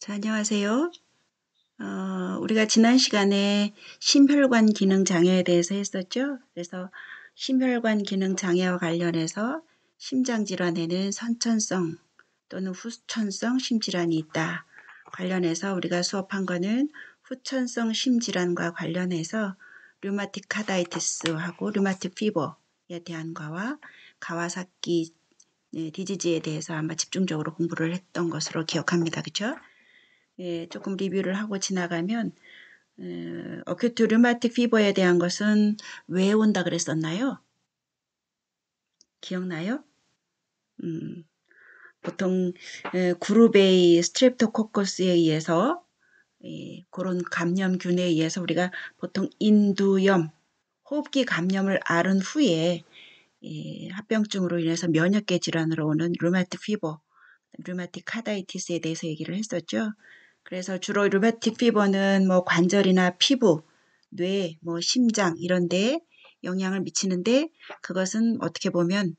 자, 안녕하세요. 어, 우리가 지난 시간에 심혈관 기능 장애에 대해서 했었죠. 그래서 심혈관 기능 장애와 관련해서 심장 질환에는 선천성 또는 후천성 심질환이 있다. 관련해서 우리가 수업한 거는 후천성 심질환과 관련해서 류마틱 카다이티스하고 류마틱 피버에 대한 거와 가와사키 네, disease에 대해서 아마 집중적으로 공부를 했던 것으로 기억합니다. 그렇죠? 예, 조금 리뷰를 하고 지나가면 acute rheumatic fever에 대한 것은 왜 온다 그랬었나요? 기억나요? 음, 보통 에, group A streptococcus에 의해서 예, 그런 감염균에 의해서 우리가 보통 인두염, 호흡기 감염을 앓은 후에 예, 합병증으로 인해서 면역계 질환으로 오는 rheumatic fever, rheumatic carditis에 대해서 얘기를 했었죠. 그래서 주로 rheumatic fever는 뭐 관절이나 피부, 뇌, 뭐 심장 이런 데에 영향을 미치는데 그것은 어떻게 보면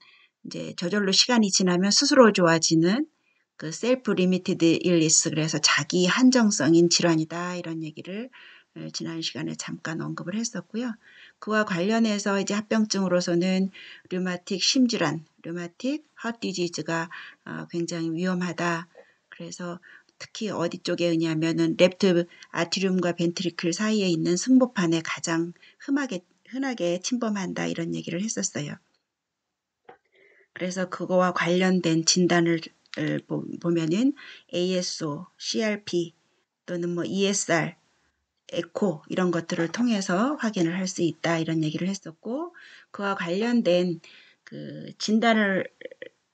이제 저절로 시간이 지나면 스스로 좋아지는 그 self-limited illness 그래서 자기 한정성인 질환이다 이런 얘기를 어, 지난 시간에 잠깐 언급을 했었고요. 그와 관련해서 이제 합병증으로서는 류마틱 심질환, 류마틱 핫디지즈가 어, 굉장히 위험하다. 그래서 특히 어디 쪽에 의냐면은 랩트 아티륨과 벤트리클 사이에 있는 승모판에 가장 흠하게, 흔하게 침범한다 이런 얘기를 했었어요. 그래서 그거와 관련된 진단을 보면은 ASO, CRP 또는 뭐 ESR, 에코 이런 것들을 통해서 확인을 할 수 있다 이런 얘기를 했었고 그와 관련된 그 진단을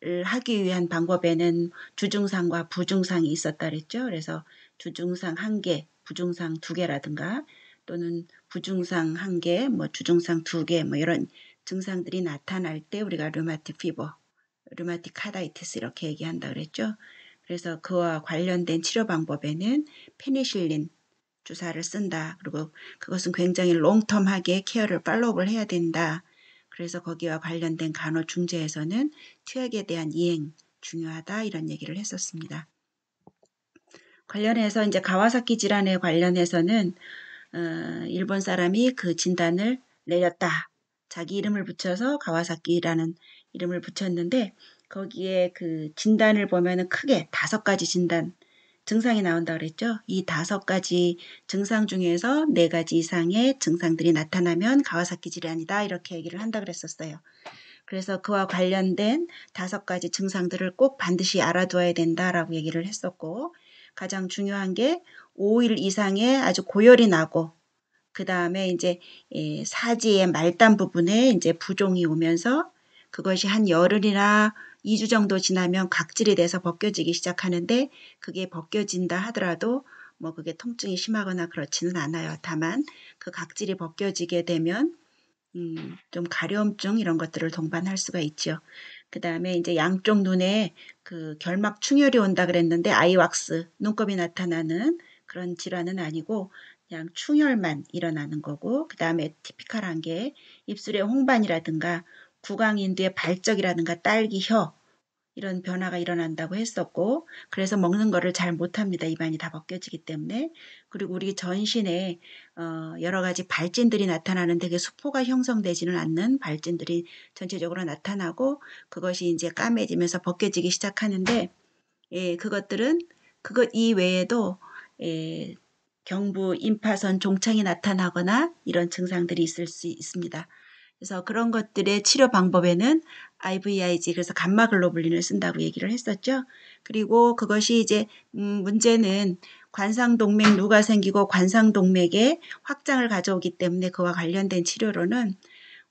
하기 위한 방법에는 주증상과 부증상이 있었다 그랬죠. 그래서 주증상 한 개, 부증상 두 개라든가 또는 부증상 한 개, 뭐 주증상 두 개, 뭐 이런 증상들이 나타날 때 우리가 rheumatic fever, rheumatic carditis 이렇게 얘기한다 그랬죠. 그래서 그와 관련된 치료 방법에는 페니실린 주사를 쓴다. 그리고 그것은 굉장히 long-term하게 care를 follow를 해야 된다. 그래서 거기와 관련된 간호 중재에서는 투약에 대한 이행 중요하다 이런 얘기를 했었습니다. 관련해서 이제 가와사키 질환에 관련해서는 어, 일본 사람이 그 진단을 내렸다. 자기 이름을 붙여서 가와사키라는 이름을 붙였는데 거기에 그 진단을 보면은 크게 다섯 가지 진단 증상이 나온다 그랬죠. 이 다섯 가지 증상 중에서 네 가지 이상의 증상들이 나타나면 가와사키 질환이다 이렇게 얘기를 한다 그랬었어요. 그래서 그와 관련된 다섯 가지 증상들을 꼭 반드시 알아두어야 된다라고 얘기를 했었고 가장 중요한 게 5일 이상의 아주 고열이 나고 그 다음에 이제 예, 사지의 말단 부분에 이제 부종이 오면서 그것이 한 열흘이나 2주 정도 지나면 각질이 돼서 벗겨지기 시작하는데 그게 벗겨진다 하더라도 뭐 그게 통증이 심하거나 그렇지는 않아요. 다만 그 각질이 벗겨지게 되면 음, 좀 가려움증 이런 것들을 동반할 수가 있죠. 그 다음에 이제 양쪽 눈에 그 결막 충혈이 온다 그랬는데 아이왁스 눈곱이 나타나는 그런 질환은 아니고 그냥 충혈만 일어나는 거고 그 다음에 티피컬한 게 입술에 홍반이라든가 구강인두의 발적이라든가 딸기 혀 이런 변화가 일어난다고 했었고 그래서 먹는 거를 잘 못합니다. 입안이 다 벗겨지기 때문에 그리고 우리 전신에 어, 여러 가지 발진들이 나타나는데 그 수포가 형성되지는 않는 발진들이 전체적으로 나타나고 그것이 이제 까매지면서 벗겨지기 시작하는데 예, 그것들은 그것 이외에도 예, 경부 임파선 종창이 나타나거나 이런 증상들이 있을 수 있습니다. 그래서 그런 것들의 치료 방법에는 IVIG 그래서 감마 글로불린을 쓴다고 얘기를 했었죠. 그리고 그것이 이제 음 문제는 관상동맥 누가 생기고 관상동맥에 확장을 가져오기 때문에 그와 관련된 치료로는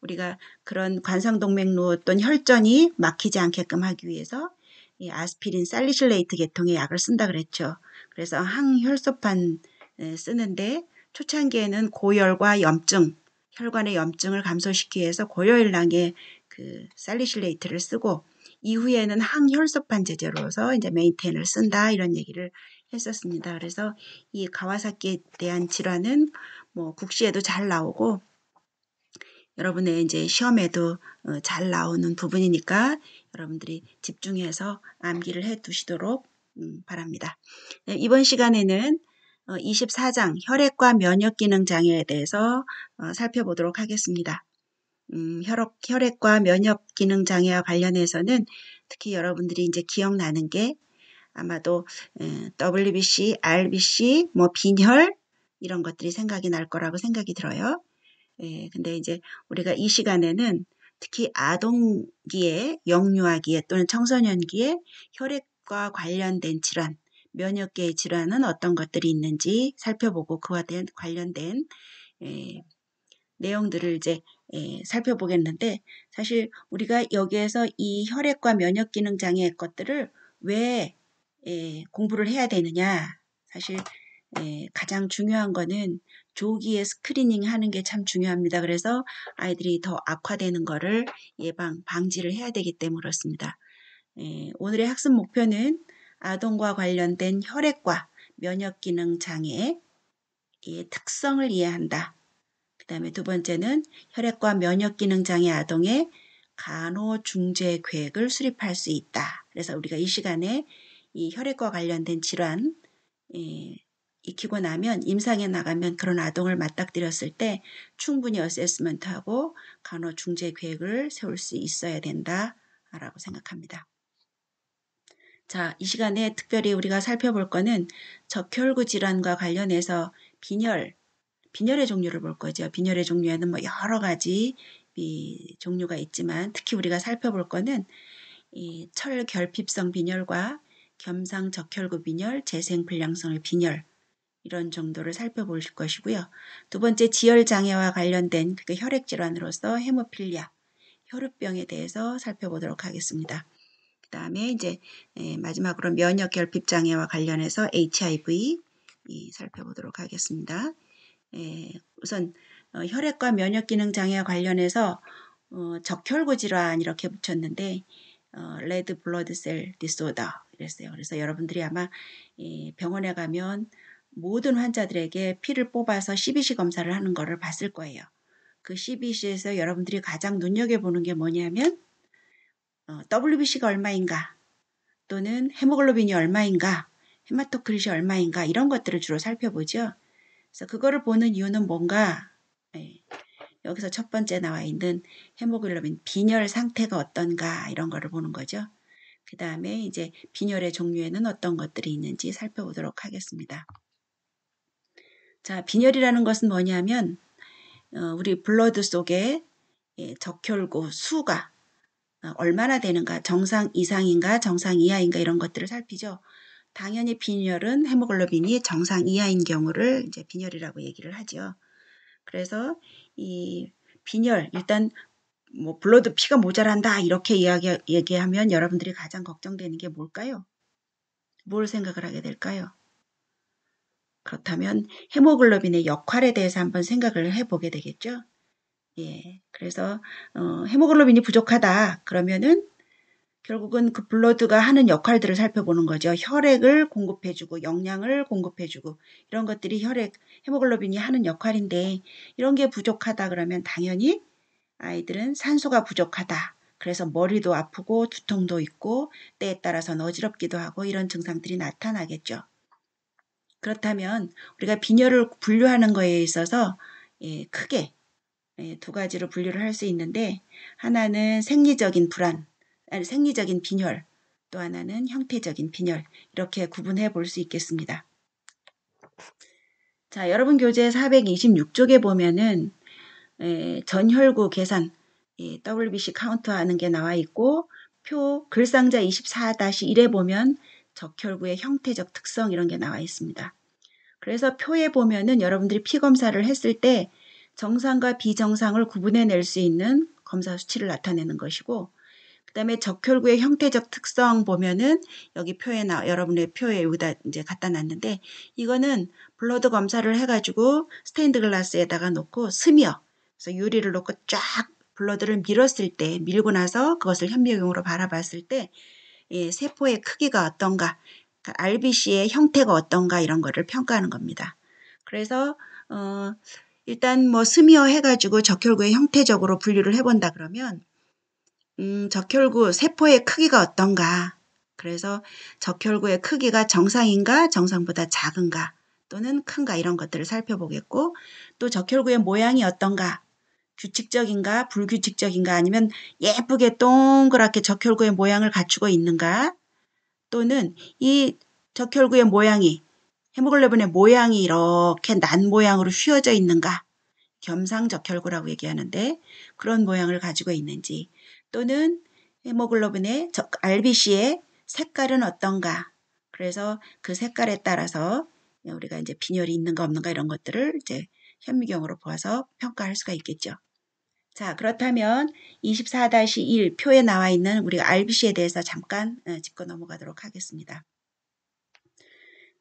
우리가 그런 관상동맥로 어떤 혈전이 막히지 않게끔 하기 위해서 이 아스피린 살리실레이트 계통의 약을 쓴다 그랬죠. 그래서 항혈소판 쓰는데 초창기에는 고열과 염증 혈관의 염증을 감소시키기 위해서 고열량의 그 살리실레이트를 쓰고 이후에는 항혈소판 제제로서 이제 메인텐을 쓴다 이런 얘기를 했었습니다. 그래서 이 가와사키에 대한 질환은 뭐 국시에도 잘 나오고 여러분의 이제 시험에도 어, 잘 나오는 부분이니까 여러분들이 집중해서 암기를 해 두시도록 음, 바랍니다. 네, 이번 시간에는 24장 어, 혈액과 면역 기능 장애에 대해서 어, 살펴보도록 하겠습니다. 음, 혈액, 혈액과 면역 기능 장애와 관련해서는 특히 여러분들이 이제 기억나는 게 아마도 WBC, RBC, 뭐 빈혈 이런 것들이 생각이 날 거라고 생각이 들어요. 예, 근데 이제 우리가 이 시간에는 특히 아동기에, 영유아기에 또는 청소년기에 혈액과 관련된 질환, 면역계의 질환은 어떤 것들이 있는지 살펴보고 그와 관련된 예, 내용들을 이제 예, 살펴보겠는데 사실 우리가 여기에서 이 혈액과 면역 기능 장애 것들을 왜 예, 공부를 해야 되느냐 사실 예, 가장 중요한 거는 조기에 스크리닝 하는 게 참 중요합니다. 그래서 아이들이 더 악화되는 거를 예방, 방지를 해야 되기 때문에 그렇습니다. 예, 오늘의 학습 목표는 아동과 관련된 혈액과 면역 기능 장애의 특성을 이해한다. 그 다음에 두 번째는 혈액과 면역 기능 장애 아동의 간호 중재 계획을 수립할 수 있다. 그래서 우리가 이 시간에 이 혈액과 관련된 질환 예, 익히고 나면 임상에 나가면 그런 아동을 맞닥뜨렸을 때 충분히 어세스먼트하고 간호 중재 계획을 세울 수 있어야 된다라고 생각합니다. 자, 이 시간에 특별히 우리가 살펴볼 거는 적혈구 질환과 관련해서 빈혈, 빈혈의 종류를 볼 거죠. 빈혈의 종류에는 뭐 여러 가지 종류가 있지만 특히 우리가 살펴볼 거는 이 철결핍성 빈혈과 겸상 적혈구 빈혈, 재생 불량성의 빈혈 이런 정도를 살펴볼 것이고요. 두 번째 지혈 장애와 관련된 그 혈액 질환으로서 헤모필리아, 혈우병에 대해서 살펴보도록 하겠습니다. 그 다음에 이제 마지막으로 면역 결핍 장애와 관련해서 HIV 살펴보도록 하겠습니다. 우선 어, 혈액과 면역 기능 장애와 관련해서 어, 적혈구 질환 이렇게 붙였는데 red blood cell disorder 이랬어요. 그래서 여러분들이 아마 병원에 가면 모든 환자들에게 피를 뽑아서 CBC 검사를 하는 것을 봤을 거예요. 그 CBC에서 여러분들이 가장 눈여겨보는 게 뭐냐면 어, WBC가 얼마인가 또는 헤모글로빈이 얼마인가 헤마토크릿이 얼마인가 이런 것들을 주로 살펴보죠. 그래서 그거를 보는 이유는 뭔가 네. 여기서 첫 번째 나와 있는 헤모글로빈 빈혈 상태가 어떤가 이런 거를 보는 거죠. 그 다음에 이제 빈혈의 종류에는 어떤 것들이 있는지 살펴보도록 하겠습니다. 자, 빈혈이라는 것은 뭐냐면 어, 우리 blood 속에 예, 적혈구 수가 어, 얼마나 되는가, 정상 이상인가, 정상 이하인가 이런 것들을 살피죠. 당연히 빈혈은 헤모글로빈이 정상 이하인 경우를 이제 빈혈이라고 얘기를 하죠. 그래서 이 빈혈 일단 뭐 blood 피가 모자란다 이렇게 이야기 얘기하면 여러분들이 가장 걱정되는 게 뭘까요? 뭘 생각을 하게 될까요? 그렇다면 헤모글로빈의 역할에 대해서 한번 생각을 해보게 되겠죠. 예, 그래서 어, 헤모글로빈이 부족하다 그러면은 결국은 그 blood가 하는 역할들을 살펴보는 거죠. 혈액을 공급해주고 영양을 공급해주고 이런 것들이 혈액 헤모글로빈이 하는 역할인데 이런 게 부족하다 그러면 당연히 아이들은 산소가 부족하다. 그래서 머리도 아프고 두통도 있고 때에 따라서는 어지럽기도 하고 이런 증상들이 나타나겠죠. 그렇다면 우리가 빈혈을 분류하는 거에 있어서 예, 크게 예, 두 가지로 분류를 할 수 있는데 하나는 생리적인 불안, 아니, 생리적인 빈혈, 또 하나는 형태적인 빈혈 이렇게 구분해 볼 수 있겠습니다. 자, 여러분 교재 426쪽에 보면은 예, 전혈구 계산 예, WBC count 하는 게 나와 있고 표 글상자 24-1에 보면 적혈구의 형태적 특성 이런 게 나와 있습니다. 그래서 표에 보면은 여러분들이 피 검사를 했을 때 정상과 비정상을 구분해낼 수 있는 검사 수치를 나타내는 것이고 그 다음에 적혈구의 형태적 특성 보면은 여기 표에 나 여러분의 표에 여기다 이제 갖다 놨는데 이거는 blood 검사를 해가지고 stained glass에다가 놓고 smear 그래서 유리를 놓고 쫙 blood를 밀었을 때 밀고 나서 그것을 현미경으로 바라봤을 때 예, 세포의 크기가 어떤가 RBC의 형태가 어떤가 이런 거를 평가하는 겁니다. 그래서 어, 일단 뭐 smear 해가지고 적혈구의 형태적으로 분류를 해본다 그러면 음, 적혈구 세포의 크기가 어떤가? 그래서 적혈구의 크기가 정상인가 정상보다 작은가 또는 큰가 이런 것들을 살펴보겠고 또 적혈구의 모양이 어떤가? 규칙적인가 불규칙적인가? 아니면 예쁘게 동그랗게 적혈구의 모양을 갖추고 있는가? 또는 이 적혈구의 모양이 헤모글로빈의 모양이 이렇게 난 모양으로 휘어져 있는가 겸상적혈구라고 얘기하는데 그런 모양을 가지고 있는지 또는 헤모글로빈의 RBC의 색깔은 어떤가 그래서 그 색깔에 따라서 우리가 이제 빈혈이 있는가 없는가 이런 것들을 이제 현미경으로 보아서 평가할 수가 있겠죠. 자 그렇다면 24-1 표에 나와 있는 우리가 RBC에 대해서 잠깐 어, 짚고 넘어가도록 하겠습니다.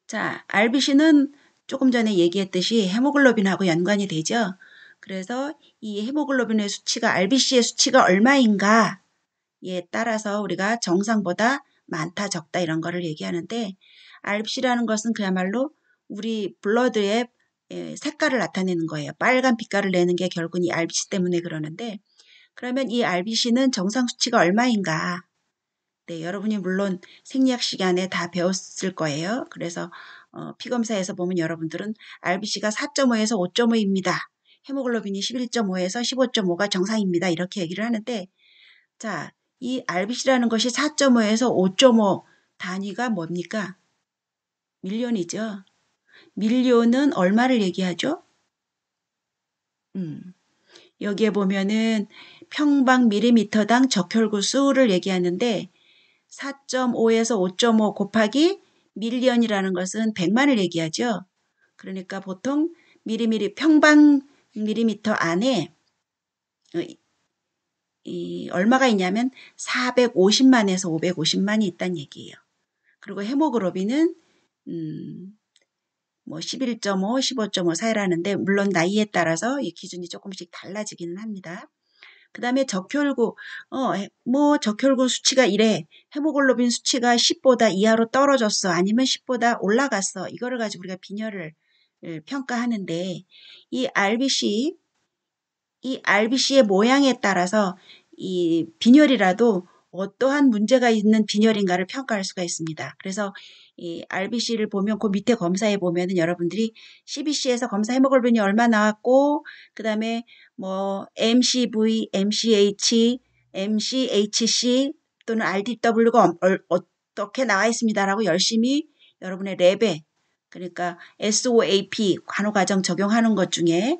자 RBC는 조금 전에 얘기했듯이 헤모글로빈하고 연관이 되죠. 그래서 이 헤모글로빈의 수치가 RBC의 수치가 얼마인가에 따라서 우리가 정상보다 많다 적다 이런 거를 얘기하는데 RBC라는 것은 그야말로 우리 블러드의 예, 색깔을 나타내는 거예요. 빨간 빛깔을 내는 게 결국은 이 RBC 때문에 그러는데 그러면 이 RBC는 정상 수치가 얼마인가? 네, 여러분이 물론 생리학 시간에 다 배웠을 거예요. 그래서 어, 피검사에서 보면 여러분들은 RBC가 4.5에서 5.5입니다. 헤모글로빈이 11.5에서 15.5가 정상입니다. 이렇게 얘기를 하는데 자, 이 RBC라는 것이 4.5에서 5.5 단위가 뭡니까? 밀리언이죠. 밀리언은 얼마를 얘기하죠? 음, 여기에 보면은 평방 밀리미터당 적혈구 수를 얘기하는데 4.5에서 5.5 곱하기 million이라는 것은 100만을 얘기하죠. 그러니까 보통 미리미리 평방 밀리미터 안에 어, 이 얼마가 있냐면 450만에서 550만이 있다는 얘기예요. 그리고 헤모글로빈은 음, 뭐 11.5, 15.5 사이라는데 물론 나이에 따라서 이 기준이 조금씩 달라지기는 합니다. 그 다음에 적혈구, 어, 뭐 적혈구 수치가 이래. 헤모글로빈 수치가 10보다 이하로 떨어졌어. 아니면 10보다 올라갔어. 이거를 가지고 우리가 빈혈을 평가하는데 이 RBC, 이 RBC의 모양에 따라서 이 빈혈이라도 어떠한 문제가 있는 빈혈인가를 평가할 수가 있습니다. 그래서 이 RBC를 보면 그 밑에 검사에 보면은 여러분들이 CBC에서 검사 헤모글빈이 얼마 나왔고 그 다음에 뭐 MCV, MCH, MCHC 또는 RDW가 어떻게 나와 있습니다라고 열심히 여러분의 랩에 그러니까 SOAP 관호과정 적용하는 것 중에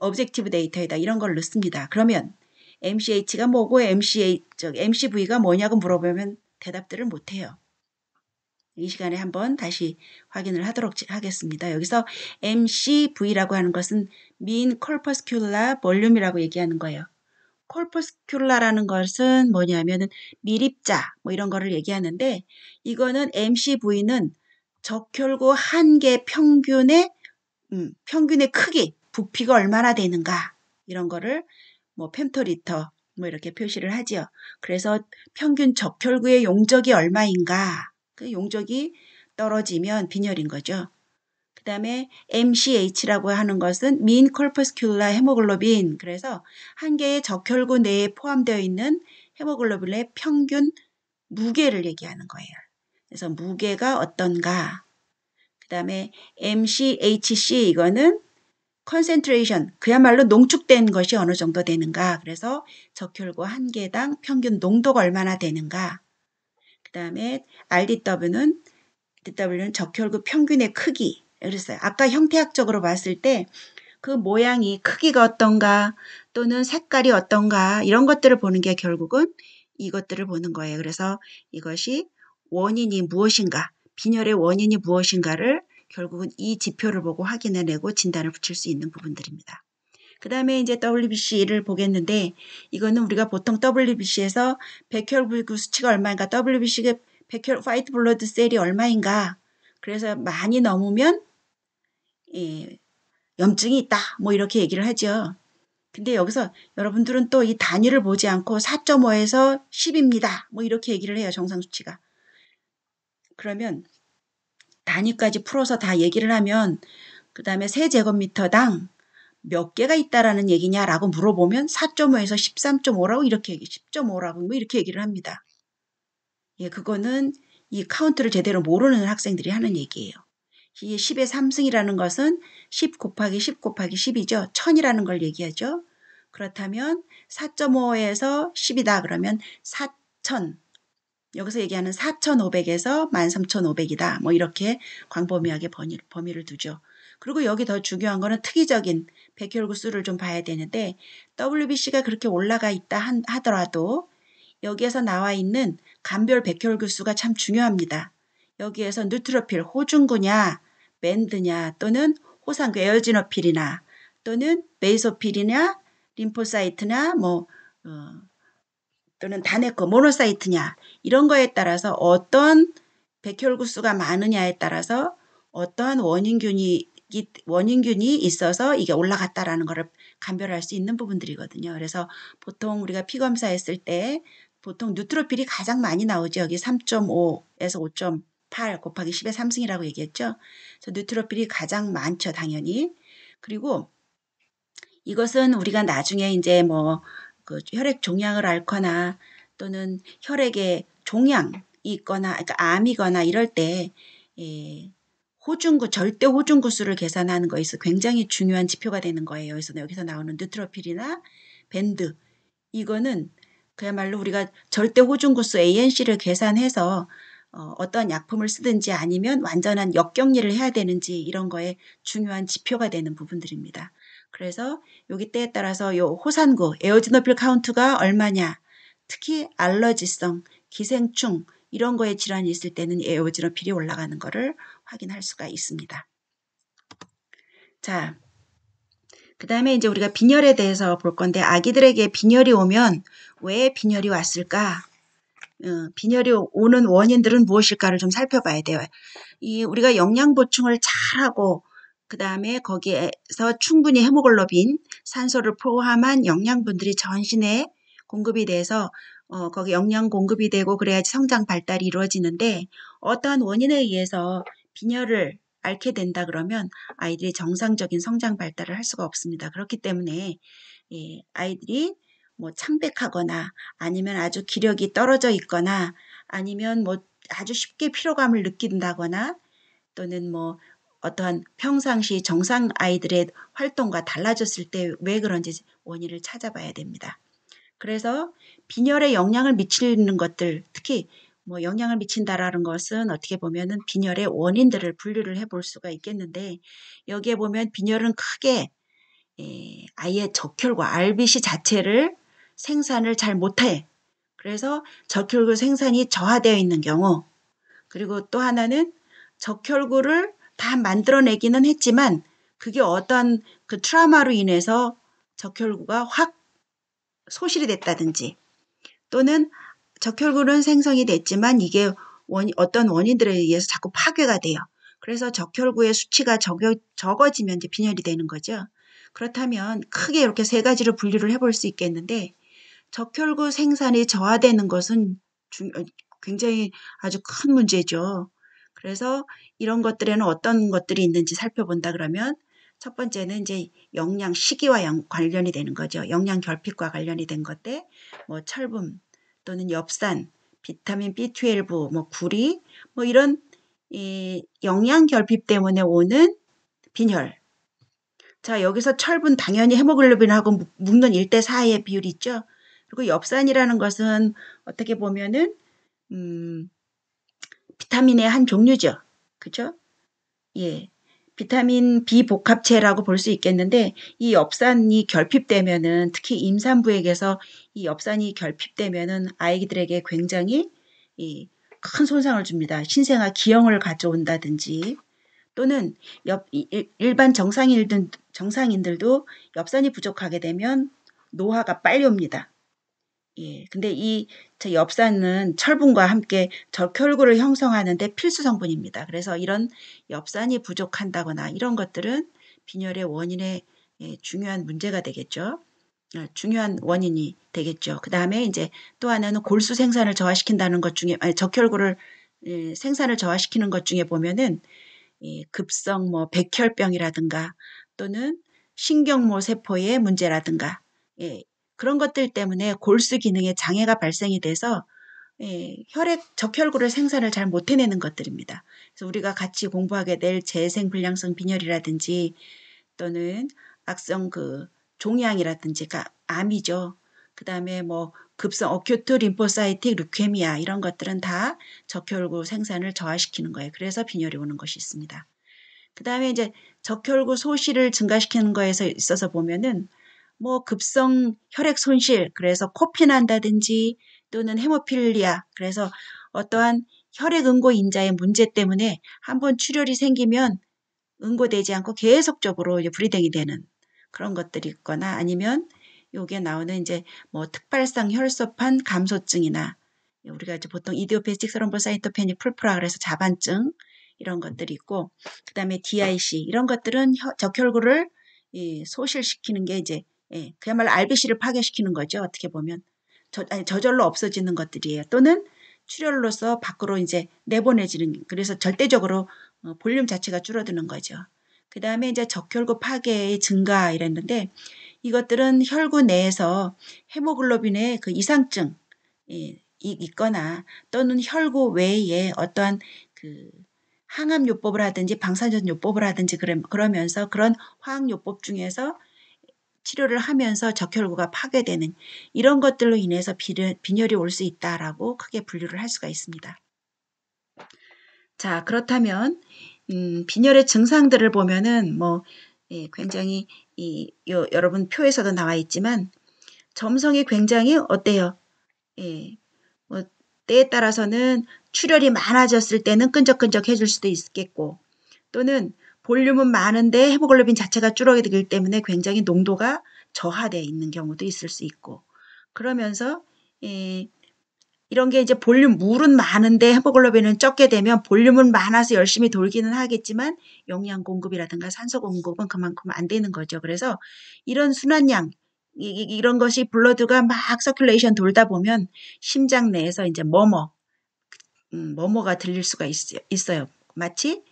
objective 데이터에다 이런 걸 넣습니다. 그러면 MCH가 뭐고 MCH, MCV가 뭐냐고 물어보면 대답들을 못해요. 이 시간에 한번 다시 확인을 하도록 하겠습니다. 여기서 MCV라고 하는 것은 mean corpuscular volume이라고 얘기하는 거예요. corpuscular라는 것은 뭐냐면은 밀입자 뭐 이런 거를 얘기하는데 이거는 MCV는 적혈구 한 개 평균의 음, 평균의 크기 부피가 얼마나 되는가 이런 거를 뭐 펜토리터 뭐 이렇게 표시를 하지요. 그래서 평균 적혈구의 용적이 얼마인가 그 용적이 떨어지면 빈혈인 거죠. 그 다음에 MCH라고 하는 것은 Mean Corpuscular Hemoglobin 그래서 한 개의 적혈구 내에 포함되어 있는 헤모글로빈의 평균 무게를 얘기하는 거예요. 그래서 무게가 어떤가 그 다음에 MCHC 이거는 concentration 그야말로 농축된 것이 어느 정도 되는가 그래서 적혈구 한 개당 평균 농도가 얼마나 되는가 그 다음에 RDW는 DW는 적혈구 평균의 크기 그랬어요. 아까 형태학적으로 봤을 때 그 모양이 크기가 어떤가 또는 색깔이 어떤가 이런 것들을 보는 게 결국은 이것들을 보는 거예요. 그래서 이것이 원인이 무엇인가 빈혈의 원인이 무엇인가를 결국은 이 지표를 보고 확인해내고 진단을 붙일 수 있는 부분들입니다. 그 다음에 이제 WBC를 보겠는데 이거는 우리가 보통 WBC에서 백혈구 수치가 얼마인가 WBC가 백혈 화이트 블러드 셀이 얼마인가 그래서 많이 넘으면 예, 염증이 있다 뭐 이렇게 얘기를 하죠. 근데 여기서 여러분들은 또 이 단위를 보지 않고 4.5에서 10입니다. 뭐 이렇게 얘기를 해요. 정상 수치가. 그러면 단위까지 풀어서 다 얘기를 하면 그 다음에 세제곱미터당 몇 개가 있다라는 얘기냐라고 물어보면 4.5에서 13.5라고 이렇게 얘기, 10.5라고 뭐 이렇게 얘기를 합니다. 예, 그거는 이 카운트를 제대로 모르는 학생들이 하는 얘기예요. 이 10의 3승이라는 것은 10 곱하기 10 곱하기 10이죠. 1000이라는 걸 얘기하죠. 그렇다면 4.5에서 10이다 그러면 4,000 여기서 얘기하는 4,500에서 13,500이다. 뭐 이렇게 광범위하게 범위 를 두죠. 그리고 여기 더 중요한 거는 특이적인 백혈구 수를 좀 봐야 되는데 WBC가 그렇게 올라가 있다 하더라도 여기에서 나와 있는 간별 백혈구 수가 참 중요합니다. 여기에서 뉴트로필 호중구냐 밴드냐 또는 호상구 에어지노필이나 또는 베이소필이냐 림포사이트냐 뭐 어, 또는 단에코 모노사이트냐 이런 거에 따라서 어떤 백혈구 수가 많으냐에 따라서 어떠한 원인균이 원인균이 있어서 이게 올라갔다라는 것을 감별할 수 있는 부분들이거든요. 그래서 보통 우리가 피 검사 했을 때 보통 뉴트로필이 가장 많이 나오죠. 여기 3.5에서 5.8 곱하기 10의 3승이라고 얘기했죠. 그래서 뉴트로필이 가장 많죠. 당연히. 그리고 이것은 우리가 나중에 이제 뭐 그 혈액 종양을 앓거나 또는 혈액에 종양이 있거나 그러니까 암이거나 이럴 때 예, 호중구 절대 호중구 수를 계산하는 거에서 굉장히 중요한 지표가 되는 거예요. 그래서 여기서 나오는 뉴트로필이나 밴드 이거는 그야말로 우리가 절대 호중구수 ANC를 계산해서 어, 어떤 약품을 쓰든지 아니면 완전한 역격리를 해야 되는지 이런 거에 중요한 지표가 되는 부분들입니다. 그래서 여기 때에 따라서 요 호산구 eosinophil count가 얼마냐 특히 알러지성, 기생충 이런 거에 질환이 있을 때는 eosinophil이 올라가는 거를 확인할 수가 있습니다. 자, 그 다음에 이제 우리가 빈혈에 대해서 볼 건데 아기들에게 빈혈이 오면 왜 빈혈이 왔을까? 어, 빈혈이 오는 원인들은 무엇일까를 좀 살펴봐야 돼요. 이 우리가 영양 보충을 잘하고 그 다음에 거기에서 충분히 헤모글로빈, 산소를 포함한 영양분들이 전신에 공급이 돼서 어, 거기 영양 공급이 되고 그래야지 성장 발달이 이루어지는데 어떠한 원인에 의해서 빈혈을 앓게 된다 그러면 아이들이 정상적인 성장 발달을 할 수가 없습니다. 그렇기 때문에 예, 아이들이 뭐 창백하거나 아니면 아주 기력이 떨어져 있거나 아니면 뭐 아주 쉽게 피로감을 느낀다거나 또는 뭐 어떠한 평상시 정상 아이들의 활동과 달라졌을 때 왜 그런지 원인을 찾아봐야 됩니다. 그래서 빈혈에 영향을 미치는 것들, 특히 뭐 영향을 미친다라는 것은 어떻게 보면은 빈혈의 원인들을 분류를 해볼 수가 있겠는데 여기에 보면 빈혈은 크게 에, 아예 적혈과 RBC 자체를 생산을 잘 못해. 그래서 적혈구 생산이 저하되어 있는 경우 그리고 또 하나는 적혈구를 다 만들어내기는 했지만 그게 어떤 그 트라우마로 인해서 적혈구가 확 소실이 됐다든지 또는 적혈구는 생성이 됐지만 이게 원, 어떤 원인들에 의해서 자꾸 파괴가 돼요. 그래서 적혈구의 수치가 적어, 적어지면 이제 빈혈이 되는 거죠. 그렇다면 크게 이렇게 세 가지로 분류를 해볼 수 있겠는데 적혈구 생산이 저하되는 것은 중, 어, 굉장히 아주 큰 문제죠. 그래서 이런 것들에는 어떤 것들이 있는지 살펴본다 그러면 첫 번째는 이제 영양 시기와 관련이 되는 거죠. 영양 결핍과 관련이 된 것들, 뭐 철분 또는 엽산, 비타민 B12, 뭐 구리, 뭐 이런 이 영양 결핍 때문에 오는 빈혈. 자, 여기서 철분 당연히 헤모글로빈하고 묶는 1대 4의 비율이 있죠. 그리고 엽산이라는 것은 어떻게 보면은 음, 비타민의 한 종류죠. 그죠? 예. 비타민 B 복합체라고 볼 수 있겠는데 이 엽산이 결핍되면은 특히 임산부에게서 이 엽산이 결핍되면은 아이들에게 굉장히 큰 손상을 줍니다. 신생아 기형을 가져온다든지 또는 엽, 일반 정상인들, 정상인들도 엽산이 부족하게 되면 노화가 빨리 옵니다. 예, 근데 이 엽산은 철분과 함께 적혈구를 형성하는데 필수 성분입니다. 그래서 이런 엽산이 부족한다거나 이런 것들은 빈혈의 원인의 예, 중요한 문제가 되겠죠. 어, 중요한 원인이 되겠죠. 그 다음에 이제 또 하나는 골수 생산을 저하시킨다는 것 중에 아니, 적혈구를 예, 생산을 저하시키는 것 중에 보면은 예, 급성 뭐 백혈병이라든가 또는 신경모 세포의 문제라든가 예, 그런 것들 때문에 골수 기능에 장애가 발생이 돼서 예, 혈액 적혈구를 생산을 잘 못해내는 것들입니다. 그래서 우리가 같이 공부하게 될 재생 불량성 빈혈이라든지 또는 악성 그 종양이라든지 암이죠. 그 다음에 뭐 급성 어큐트 림포사이틱 루케미아 이런 것들은 다 적혈구 생산을 저하시키는 거예요. 그래서 빈혈이 오는 것이 있습니다. 그 다음에 이제 적혈구 소실을 증가시키는 거에서 있어서 보면은 뭐 급성 혈액 손실 그래서 코피 난다든지 또는 헤모필리아 그래서 어떠한 혈액 응고 인자의 문제 때문에 한번 출혈이 생기면 응고되지 않고 계속적으로 불이댕이 되는 그런 것들이 있거나 아니면 요게 나오는 이제 뭐 특발성 혈소판 감소증이나 우리가 이제 보통 idiopathic thrombocytopenic purpura 그래서 자반증 이런 것들이 있고 그 다음에 DIC 이런 것들은 적혈구를 예, 소실시키는 게 이제 예, 그야말로 RBC를 파괴시키는 거죠. 어떻게 보면 저, 아니, 저절로 없어지는 것들이에요. 또는 출혈로서 밖으로 이제 내보내지는 그래서 절대적으로 어, 볼륨 자체가 줄어드는 거죠. 그 다음에 이제 적혈구 파괴의 증가 이랬는데 이것들은 혈구 내에서 헤모글로빈의 그 이상증 이 있거나 또는 혈구 외에 어떠한 그 항암요법을 하든지 방사전요법을 하든지 그러면서 그런 화학요법 중에서 치료를 하면서 적혈구가 파괴되는 이런 것들로 인해서 빈혈이 올 수 있다라고 크게 분류를 할 수가 있습니다. 자 그렇다면 음, 빈혈의 증상들을 보면은 뭐 예, 굉장히 이 요, 여러분 표에서도 나와 있지만 점성이 굉장히 어때요? 예, 뭐 때에 따라서는 출혈이 많아졌을 때는 끈적끈적 해줄 수도 있겠고 또는 볼륨은 많은데 헤모글로빈 자체가 줄어들기 때문에 굉장히 농도가 저하되어 있는 경우도 있을 수 있고. 그러면서 예, 이런 게 이제 볼륨 물은 많은데 헤모글로빈은 적게 되면 볼륨은 많아서 열심히 돌기는 하겠지만 영양 공급이라든가 산소 공급은 그만큼 안 되는 거죠. 그래서 이런 순환량 이, 런 것이 blood가 막 circulation 돌다 보면 심장 내에서 이제 머머 음, 머머가 들릴 수가 있, 어요. 마치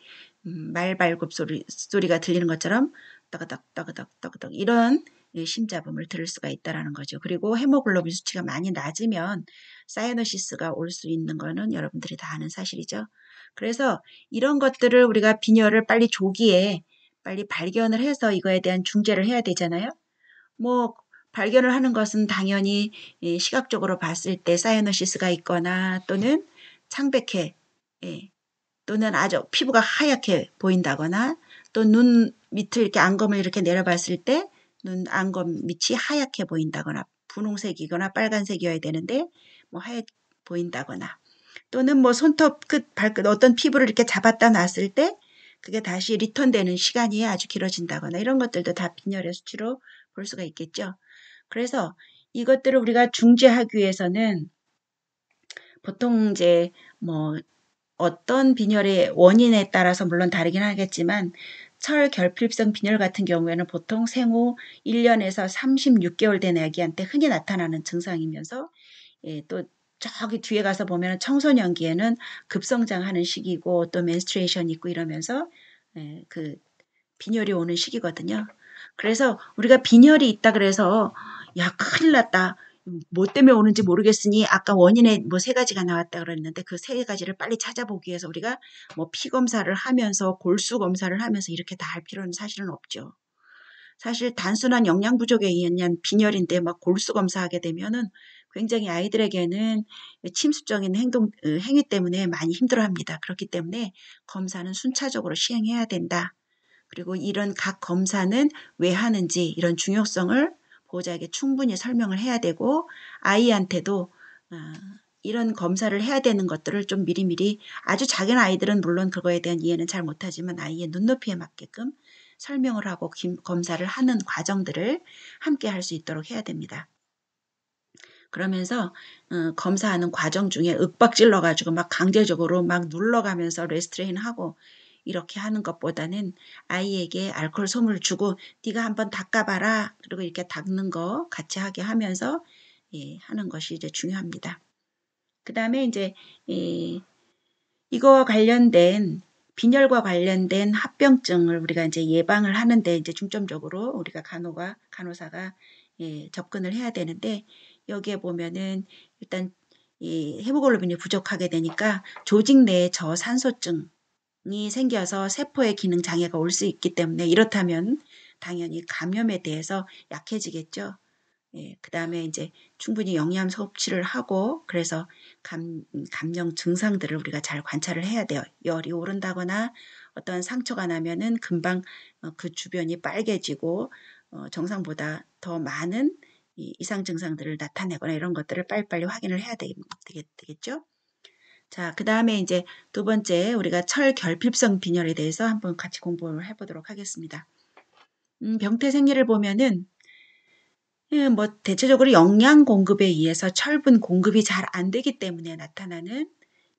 음, 말발굽 소리, 소리가 들리는 것처럼 따그닥 따그닥 따그닥 이런 심잡음을 들을 수가 있다라는 거죠. 그리고 헤모글로빈 수치가 많이 낮으면 cyanosis가 올 수 있는 거는 여러분들이 다 아는 사실이죠. 그래서 이런 것들을 우리가 빈혈을 빨리 조기에 빨리 발견을 해서 이거에 대한 중재를 해야 되잖아요. 뭐 발견을 하는 것은 당연히 시각적으로 봤을 때 사이노시스가 있거나 또는 창백해 예, 또는 아주 피부가 하얗게 보인다거나 또 눈 밑을 이렇게 안검을 이렇게 내려봤을 때 눈 안검 밑이 하얗게 보인다거나 분홍색이거나 빨간색이어야 되는데 뭐 하얗게 보인다거나 또는 뭐 손톱 끝, 발끝 어떤 피부를 이렇게 잡았다 놨을 때 그게 다시 리턴되는 시간이 아주 길어진다거나 이런 것들도 다 빈혈의 수치로 볼 수가 있겠죠. 그래서 이것들을 우리가 중재하기 위해서는 보통 이제 뭐 어떤 빈혈의 원인에 따라서 물론 다르긴 하겠지만 철 결핍성 빈혈 같은 경우에는 보통 생후 1년에서 36개월 된 아기한테 흔히 나타나는 증상이면서 예, 또 저기 뒤에 가서 보면 청소년기에는 급성장하는 시기고 또 menstruation 있고 이러면서 예, 그 빈혈이 오는 시기거든요. 그래서 우리가 빈혈이 있다 그래서 야 큰일 났다. 뭐 때문에 오는지 모르겠으니 아까 원인에 뭐 세 가지가 나왔다 그랬는데 그 세 가지를 빨리 찾아보기 위해서 우리가 뭐 피 검사를 하면서 골수 검사를 하면서 이렇게 다 할 필요는 사실은 없죠. 사실 단순한 영양 부족에 의한 빈혈인데 막 골수 검사하게 되면은 굉장히 아이들에게는 침습적인 행동, 어, 행위 때문에 많이 힘들어합니다. 그렇기 때문에 검사는 순차적으로 시행해야 된다. 그리고 이런 각 검사는 왜 하는지 이런 중요성을 보호자에게 충분히 설명을 해야 되고 아이한테도 어, 이런 검사를 해야 되는 것들을 좀 미리미리 아주 작은 아이들은 물론 그거에 대한 이해는 잘 못하지만 아이의 눈높이에 맞게끔 설명을 하고 검사를 하는 과정들을 함께 할 수 있도록 해야 됩니다. 그러면서 어, 검사하는 과정 중에 윽박질러 가지고 막 강제적으로 막 눌러가면서 restrain 하고 이렇게 하는 것보다는 아이에게 알코올 솜을 주고 네가 한번 닦아봐라 그리고 이렇게 닦는 거 같이 하게 하면서 예, 하는 것이 이제 중요합니다. 그 다음에 이제 예, 이거 관련된 빈혈과 관련된 합병증을 우리가 이제 예방을 하는데 이제 중점적으로 우리가 간호가 간호사가 예, 접근을 해야 되는데 여기에 보면은 일단 이 헤모글로빈이 부족하게 되니까 조직 내에 저산소증 이 생겨서 세포의 기능 장애가 올 수 있기 때문에 이렇다면 당연히 감염에 대해서 약해지겠죠. 예, 그 다음에 이제 충분히 영양 섭취를 하고 그래서 감, 감염 증상들을 우리가 잘 관찰을 해야 돼요. 열이 오른다거나 어떤 상처가 나면은 금방 어, 그 주변이 빨개지고 어, 정상보다 더 많은 이상 증상들을 나타내거나 이런 것들을 빨리빨리 확인을 해야 되 겠, 죠 자, 그 다음에 이제 두 번째 우리가 철 결핍성 빈혈에 대해서 한번 같이 공부를 해보도록 하겠습니다. 음, 병태 생리를 보면은 예, 뭐 대체적으로 영양 공급에 의해서 철분 공급이 잘 안 되기 때문에 나타나는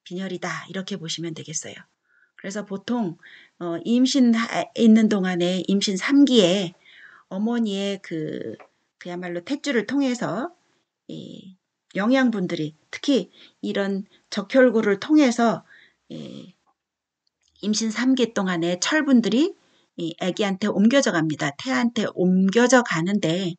빈혈이다 이렇게 보시면 되겠어요. 그래서 보통 어, 임신 있는 동안에 임신 3기에 어머니의 그 그야말로 탯줄을 통해서 이 영양분들이 특히 이런 적혈구를 통해서 이 임신 3기 동안에 철분들이 이 아기한테 옮겨져 갑니다. 태한테 옮겨져 가는데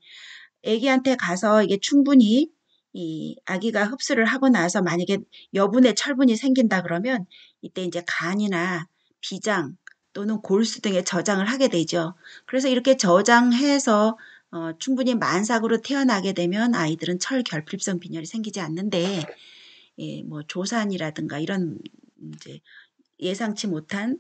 아기한테 가서 이게 충분히 이 아기가 흡수를 하고 나서 만약에 여분의 철분이 생긴다 그러면 이때 이제 간이나 비장 또는 골수 등에 저장을 하게 되죠. 그래서 이렇게 저장해서 어, 충분히 만삭으로 태어나게 되면 아이들은 철결핍성 빈혈이 생기지 않는데 예, 뭐 조산이라든가 이런 이제 예상치 못한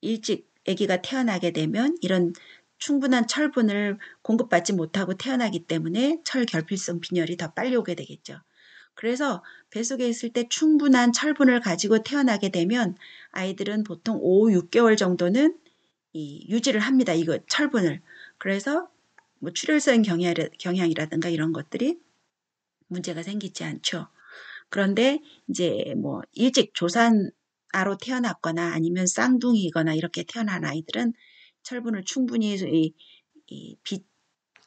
일찍 아기가 태어나게 되면 이런 충분한 철분을 공급받지 못하고 태어나기 때문에 철결핍성 빈혈이 더 빨리 오게 되겠죠. 그래서 뱃속에 있을 때 충분한 철분을 가지고 태어나게 되면 아이들은 보통 5, 6개월 정도는 이 유지를 합니다. 이거 철분을. 그래서 뭐 출혈성 경향이라든가 이런 것들이 문제가 생기지 않죠. 그런데 이제 뭐 일찍 조산아로 태어났거나 아니면 쌍둥이거나 이렇게 태어난 아이들은 철분을 충분히 이, 이 비,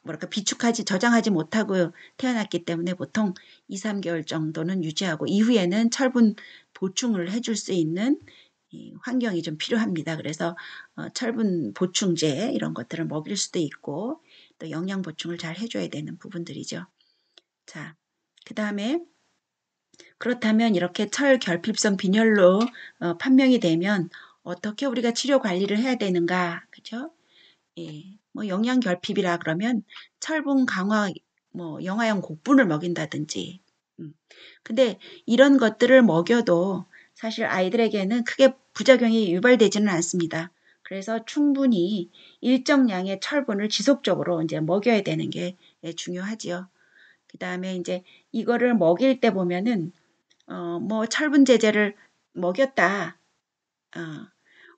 뭐랄까 비축하지 저장하지 못하고 태어났기 때문에 보통 2, 3개월 정도는 유지하고 이후에는 철분 보충을 해줄 수 있는 환경이 좀 필요합니다. 그래서 어, 철분 보충제 이런 것들을 먹일 수도 있고 또 영양 보충을 잘 해줘야 되는 부분들이죠. 자, 그 다음에 그렇다면 이렇게 철 결핍성 빈혈로 어, 판명이 되면 어떻게 우리가 치료 관리를 해야 되는가, 그죠? 예, 뭐 영양 결핍이라 그러면 철분 강화, 뭐 영화형 곡분을 먹인다든지. 음. 근데 이런 것들을 먹여도 사실 아이들에게는 크게 부작용이 유발되지는 않습니다. 그래서 충분히 일정량의 철분을 지속적으로 이제 먹여야 되는 게 예, 중요하지요. 그 다음에 이제 이거를 먹일 때 보면은 어 뭐 철분 제제를 먹였다. 어,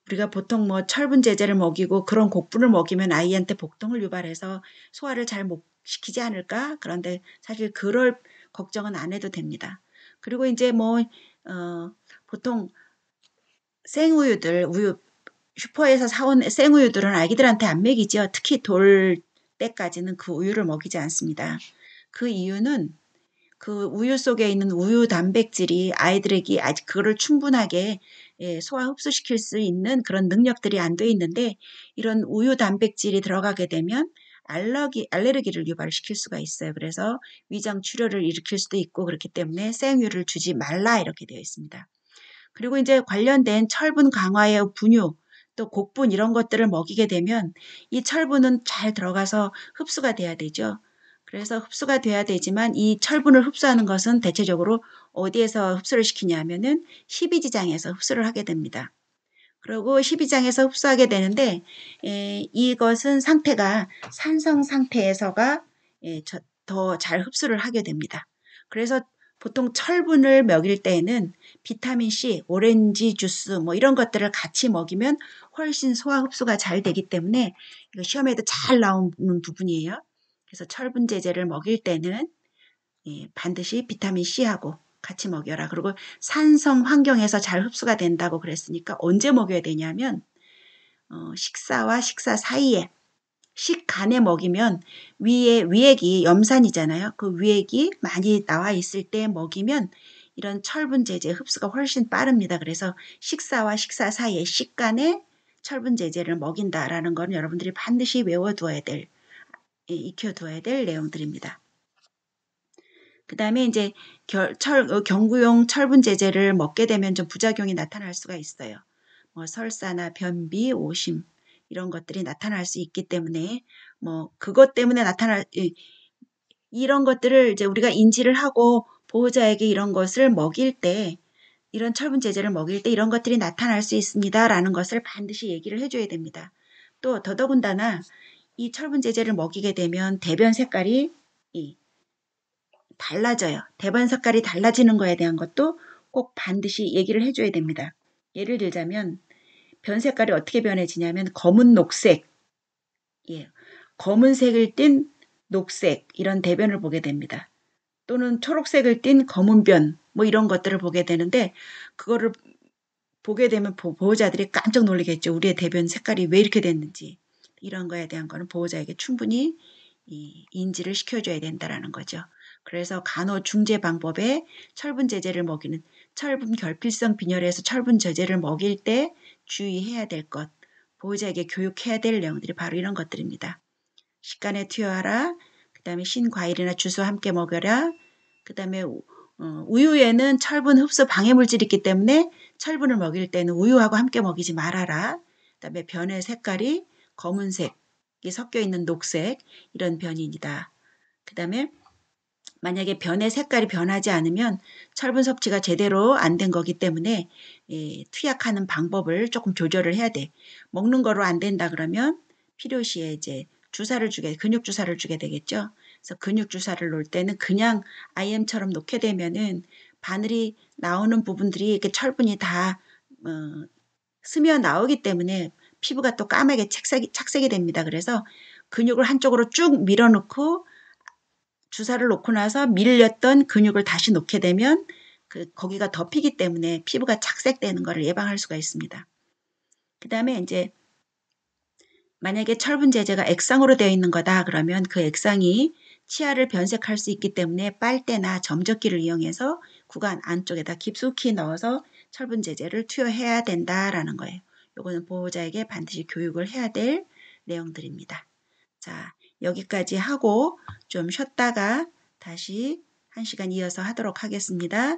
우리가 보통 뭐 철분 제제를 먹이고 그런 곡분을 먹이면 아이한테 복통을 유발해서 소화를 잘 못 시키지 않을까? 그런데 사실 그럴 걱정은 안 해도 됩니다. 그리고 이제 뭐 어, 보통 생우유들 우유 슈퍼에서 사온 생우유들은 아기들한테 안 먹이죠. 특히 돌 때까지는 그 우유를 먹이지 않습니다. 그 이유는 그 우유 속에 있는 우유 단백질이 아이들에게 아직 그거를 충분하게 예, 소화 흡수시킬 수 있는 그런 능력들이 안 돼 있는데 이런 우유 단백질이 들어가게 되면 알러기, 알레르기를 유발시킬 수가 있어요. 그래서 위장 출혈을 일으킬 수도 있고 그렇기 때문에 생유를 주지 말라 이렇게 되어 있습니다. 그리고 이제 관련된 철분 강화의 분유, 또 곡분 이런 것들을 먹이게 되면 이 철분은 잘 들어가서 흡수가 돼야 되죠. 그래서 흡수가 돼야 되지만 이 철분을 흡수하는 것은 대체적으로 어디에서 흡수를 시키냐 하면은 12지장에서 흡수를 하게 됩니다. 그리고 12장에서 흡수하게 되는데 에, 이것은 상태가 산성 상태에서가 더 잘 흡수를 하게 됩니다. 그래서 보통 철분을 먹일 때에는 비타민 C, 오렌지 주스 뭐 이런 것들을 같이 먹이면 훨씬 소화 흡수가 잘 되기 때문에 이거 시험에도 잘 나오는 부분이에요. 그래서 철분 제제를 먹일 때는 예, 반드시 비타민 C하고 같이 먹여라. 그리고 산성 환경에서 잘 흡수가 된다고 그랬으니까 언제 먹여야 되냐면 어, 식사와 식사 사이에 식간에 먹이면 위에 위액이 염산이잖아요. 그 위액이 많이 나와 있을 때 먹이면 이런 철분 제제 흡수가 훨씬 빠릅니다. 그래서 식사와 식사 사이에 식간에 철분 제제를 먹인다라는 건 여러분들이 반드시 외워두어야 될 익혀두어야 될 내용들입니다. 그 다음에 이제 결, 철, 어, 경구용 철분 제제를 먹게 되면 좀 부작용이 나타날 수가 있어요. 뭐 설사나 변비, 오심 이런 것들이 나타날 수 있기 때문에 뭐 그것 때문에 나타날 이런 것들을 이제 우리가 인지를 하고 보호자에게 이런 것을 먹일 때 이런 철분 제제를 먹일 때 이런 것들이 나타날 수 있습니다. 라는 것을 반드시 얘기를 해줘야 됩니다. 또 더더군다나 이 철분 제제를 먹이게 되면 대변 색깔이 달라져요. 대변 색깔이 달라지는 거에 대한 것도 꼭 반드시 얘기를 해줘야 됩니다. 예를 들자면 변 색깔이 어떻게 변해지냐면 검은 녹색, 예, 검은색을 띤 녹색 이런 대변을 보게 됩니다. 또는 초록색을 띤 검은 변, 뭐 이런 것들을 보게 되는데 그거를 보게 되면 보호자들이 깜짝 놀라겠죠. 우리의 대변 색깔이 왜 이렇게 됐는지 이런 거에 대한 거는 보호자에게 충분히 인지를 시켜줘야 된다라는 거죠. 그래서 간호 중재 방법에 철분 제제를 먹이는 철분 결핍성 빈혈에서 철분 제제를 먹일 때 주의해야 될 것, 보호자에게 교육해야 될 내용들이 바로 이런 것들입니다. 식간에 투여하라, 그 다음에 신과일이나 주스 함께 먹여라, 그 다음에 어, 우유에는 철분 흡수 방해 물질이 있기 때문에 철분을 먹일 때는 우유하고 함께 먹이지 말아라. 그 다음에 변의 색깔이 검은색이 섞여 있는 녹색 이런 변입니다. 그 다음에 만약에 변의 색깔이 변하지 않으면 철분 섭취가 제대로 안 된 거기 때문에 예, 투약하는 방법을 조금 조절을 해야 돼. 먹는 거로 안 된다 그러면 필요시에 이제 주사를 주게 근육 주사를 주게 되겠죠. 그래서 근육 주사를 놓을 때는 그냥 IM처럼 놓게 되면은 바늘이 나오는 부분들이 이렇게 철분이 다 어, 스며 나오기 때문에 피부가 또 까맣게 착색이, 착색이 됩니다. 그래서 근육을 한쪽으로 쭉 밀어놓고 주사를 놓고 나서 밀렸던 근육을 다시 놓게 되면 그 거기가 덮이기 때문에 피부가 착색되는 것을 예방할 수가 있습니다. 그 다음에 이제 만약에 철분 제제가 액상으로 되어 있는 거다 그러면 그 액상이 치아를 변색할 수 있기 때문에 빨대나 점적기를 이용해서 구간 안쪽에다 깊숙이 넣어서 철분 제제를 투여해야 된다라는 거예요. 요거는 보호자에게 반드시 교육을 해야 될 내용들입니다. 자, 여기까지 하고 좀 쉬었다가 다시 한 시간 이어서 하도록 하겠습니다.